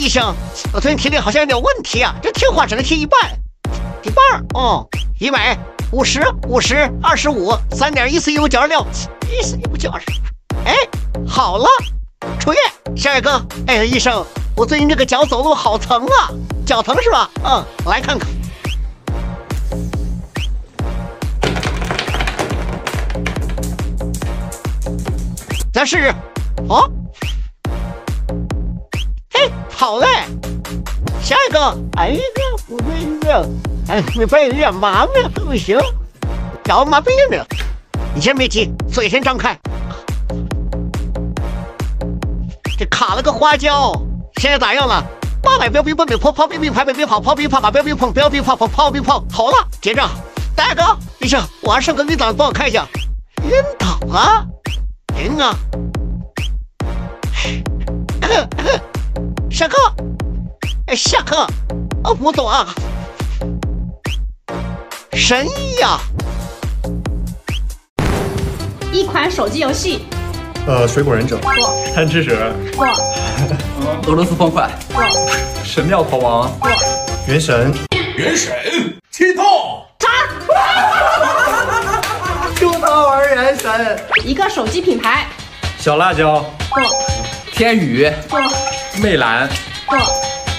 医生，我最近听力好像有点问题啊，这听话只能听一半，一半儿哦，一百五十五十二十五三点一四一五九二六一四一五九二，哎，好了，出院。下一个，哎，医生，我最近这个脚走路好疼啊，脚疼是吧？嗯，来看看。再试试，哦，好嘞。下一个，哎呀，不对了，哎，你背有点麻了，不行，脚麻痹了。你先别急，嘴先张开。这卡了个花椒，现在咋样了？八百标兵奔北坡，炮兵兵排北边跑，炮兵炮把标兵碰，标兵炮炮炮兵炮好了。接着，大哥，医生，我还剩个你咋帮我看一下？晕倒了，晕啊！下课，哎，下课，哦，不懂啊。神医呀！一款手机游戏。呃，水果忍者，贪吃蛇，俄罗斯方块，神庙逃亡，原神，原神，气透，出头玩原神，一个手机品牌，小辣椒，天宇，魅蓝，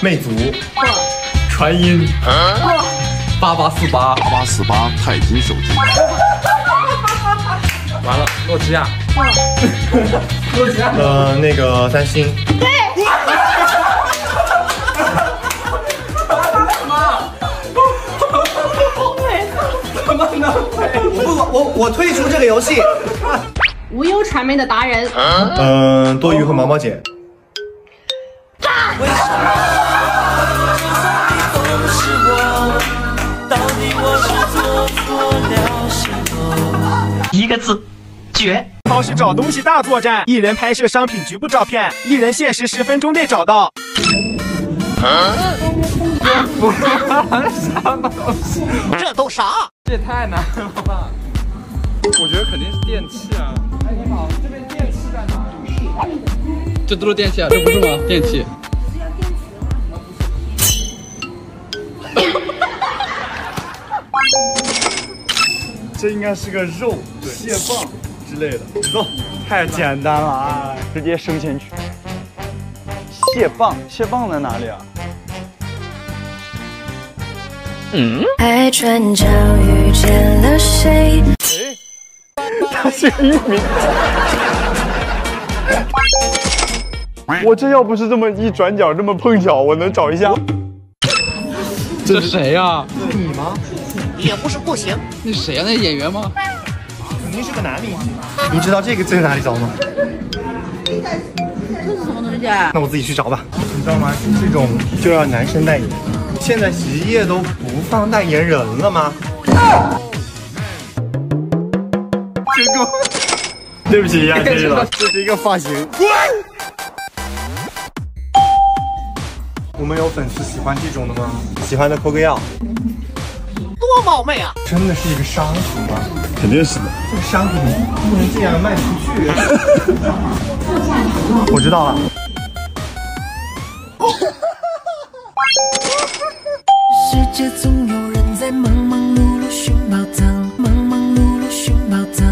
魅族，传音，八八四八，八八四八钛金手机。完了，诺基亚。诺基亚。呃，那个三星。对。怎么能会？我不，我我退出这个游戏。无忧传媒的达人。嗯，多余和毛毛姐。为什么？一个字。绝！超市找东西大作战，一人拍摄商品局部照片，一人限时十分钟内找到。什么东西？这都啥？这也太难了吧！我觉得肯定是电器啊。哎，你好，这边电器在哪？这都是电器啊，这不是吗？电器。这应该是个肉蟹棒。之类的，走，太简单了啊！直接升前去。蟹棒，蟹棒在哪里啊？嗯。爱转角遇见了谁？哎，他是玉米。我这要不是这么一转角，这么碰巧，我能找一下。这是谁呀？是你吗？也不是不行。那谁呀？那演员吗？肯定是个男的，你知道这个在哪里找吗？这是什么东西啊？那我自己去找吧。你知道吗？这种就要男生代言。现在洗衣液都不放代言人了吗？成功！对不起，亚杰了，这是一个发型。我们有粉丝喜欢这种的吗？喜欢的扣个要。多冒昧啊！真的是一个商品吗？肯定是的。这个商品不能这样卖出去。我知道了。世界总有人在忙忙碌碌寻宝藏，忙忙碌碌寻宝藏。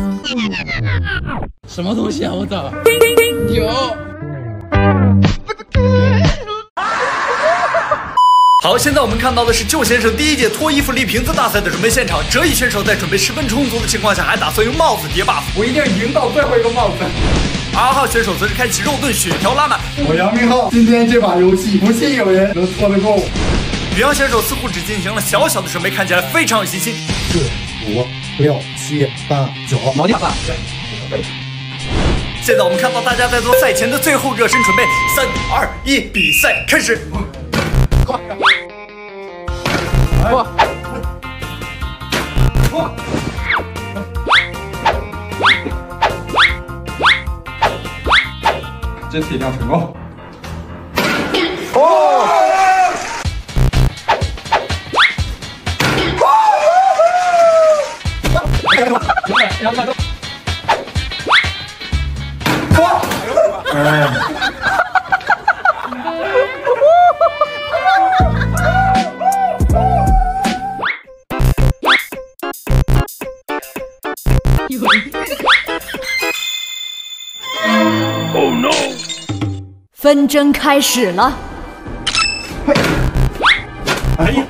什么东西啊！我操！有。好，现在我们看到的是旧先生第一届脱衣服立瓶子大赛的准备现场。折翼选手在准备十分充足的情况下，还打算用帽子叠 buff。我一定要赢到最后一个帽子。二号选手则是开启肉盾血条拉满。我杨明浩，今天这把游戏不信有人能拖得过我。宇阳选手似乎只进行了小小的准备，看起来非常有信心。四五六七八九，毛地法。现在我们看到大家在做赛前的最后热身准备。三二一，比赛开始。快！过！过！这次一定要成功！哦！纷争开始了。哎呀！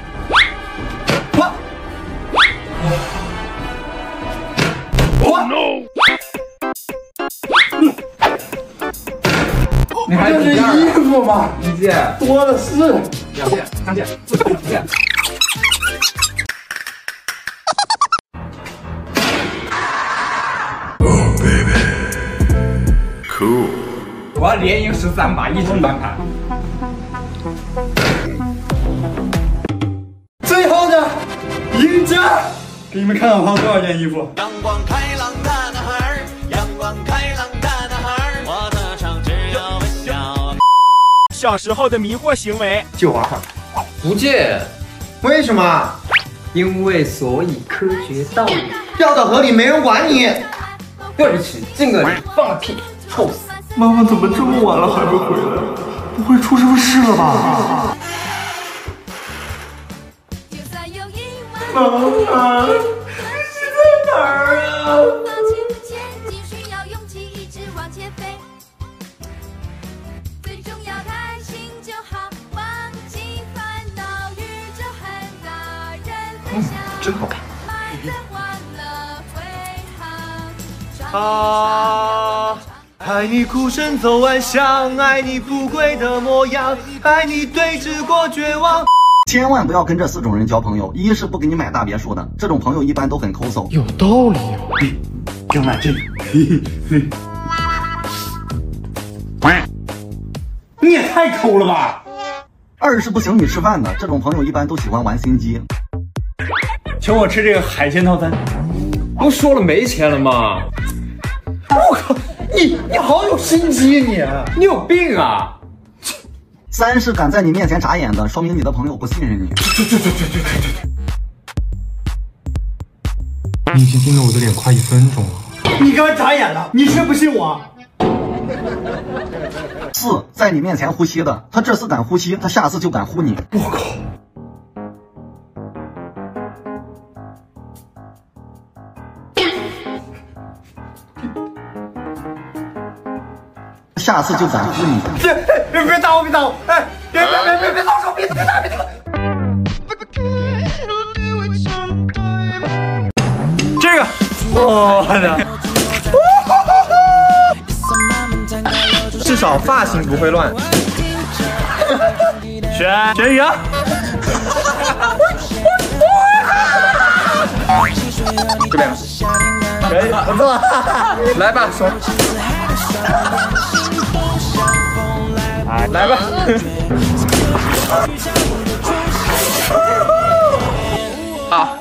我 no！你还这是衣服吗？一件，多的是。两件，三件，四件，五件。我连赢十三把，一直翻盘。最后的赢家，给你们看看我还有多少件衣服。阳光开朗大男孩，阳光开朗大男孩，我的唱只有微笑。小时候的迷惑行为，就玩会儿。不借，为什么？因为所以科学道理。掉到河里没人管你。对不起敬个礼，放个屁，臭死！妈妈怎么这么晚了还没回来？不会出什么事了吧？妈妈，你在哪儿啊？真好看。啊，爱你孤身走暗巷，爱你不跪的模样，爱你对峙过绝望。千万不要跟这四种人交朋友：一是不给你买大别墅的，这种朋友一般都很抠搜；有道理啊。就买这个。你也太抠了吧！二是不请你吃饭的，这种朋友一般都喜欢玩心机。请我吃这个海鲜套餐。不说了没钱了吗？我靠，你你好有心机啊你！你有病啊！三是敢在你面前眨眼的，说明你的朋友不信任你。去去去去去去去！你已经盯着我的脸快一分钟了。你刚眨眼了，你是不信我？四在你面前呼吸的，他这次敢呼吸，他下次就敢呼你。我靠！下次就敢呼你。别别别打我！别打我！哎，别别别别别动手！别别打别打！这个，我的，至少发型不会乱。选选宇啊！这边，可以，不错，来吧，说。哎，来吧。好，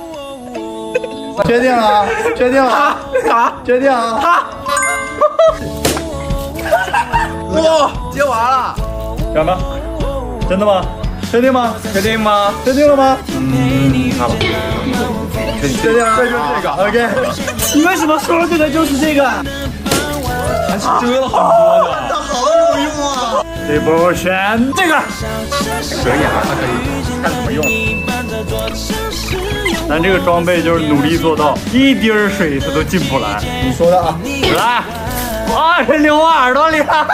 决定了啊！决定了啊！好，决定啊！好。哇，接完了。干吗？真的吗？确定吗？确定吗？确定了吗？嗯，好了，确定，确定了，这就是这个，OK。你为什么说对的就是这个？还是折了很多的。这波选这个，可以啊，它可以，看怎么用。咱这个装备就是努力做到一滴儿水它都进不来。你说的啊，来，哇，这流我耳朵里了。